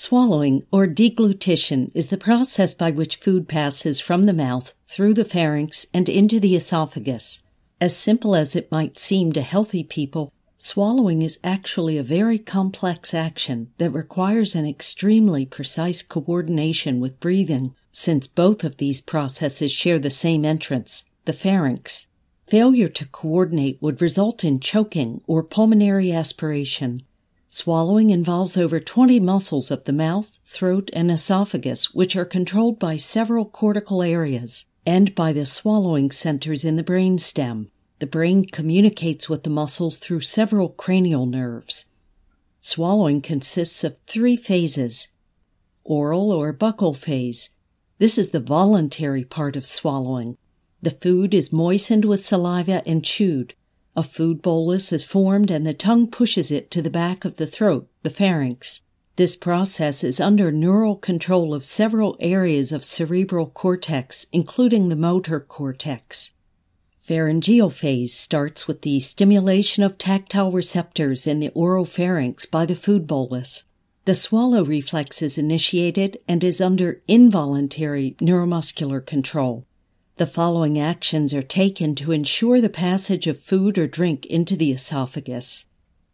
Swallowing or deglutition is the process by which food passes from the mouth through the pharynx and into the esophagus. As simple as it might seem to healthy people, swallowing is actually a very complex action that requires an extremely precise coordination with breathing, since both of these processes share the same entrance, the pharynx. Failure to coordinate would result in choking or pulmonary aspiration. Swallowing involves over 20 muscles of the mouth, throat, and esophagus, which are controlled by several cortical areas and by the swallowing centers in the brainstem. The brain communicates with the muscles through several cranial nerves. Swallowing consists of three phases oral or buccal phase. This is the voluntary part of swallowing. The food is moistened with saliva and chewed. A food bolus is formed and the tongue pushes it to the back of the throat, the pharynx. This process is under neural control of several areas of cerebral cortex, including the motor cortex. Pharyngeal phase starts with the stimulation of tactile receptors in the oropharynx by the food bolus. The swallow reflex is initiated and is under involuntary neuromuscular control. The following actions are taken to ensure the passage of food or drink into the esophagus.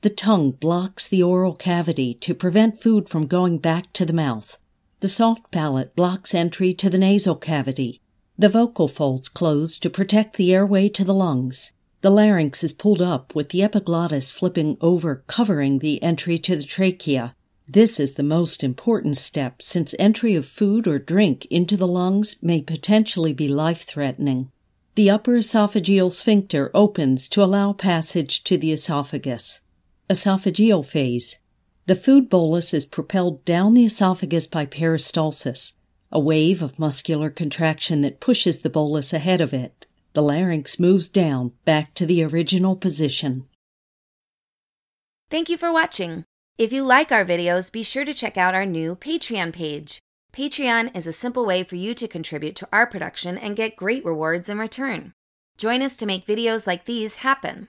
The tongue blocks the oral cavity to prevent food from going back to the mouth. The soft palate blocks entry to the nasal cavity. The vocal folds close to protect the airway to the lungs. The larynx is pulled up with the epiglottis flipping over, covering the entry to the trachea. This is the most important step since entry of food or drink into the lungs may potentially be life threatening. The upper esophageal sphincter opens to allow passage to the esophagus. Esophageal phase. The food bolus is propelled down the esophagus by peristalsis, a wave of muscular contraction that pushes the bolus ahead of it. The larynx moves down back to the original position. Thank you for watching. If you like our videos, be sure to check out our new Patreon page. Patreon is a simple way for you to contribute to our production and get great rewards in return. Join us to make videos like these happen.